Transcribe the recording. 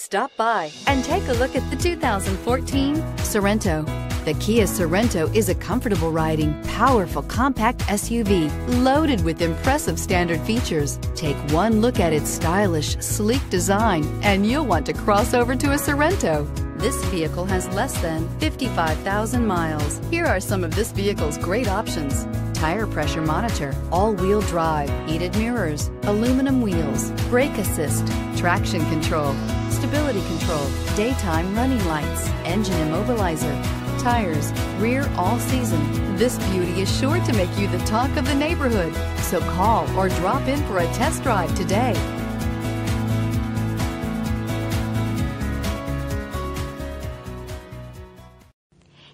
Stop by and take a look at the 2014 Sorento. The Kia Sorento is a comfortable riding, powerful compact SUV loaded with impressive standard features. Take one look at its stylish, sleek design and you'll want to cross over to a Sorento. This vehicle has less than 55,000 miles. Here are some of this vehicle's great options. Tire pressure monitor, all-wheel drive, heated mirrors, aluminum wheels, brake assist, traction control, stability control, daytime running lights, engine immobilizer, tires, rear all season. This beauty is sure to make you the talk of the neighborhood. So call or drop in for a test drive today.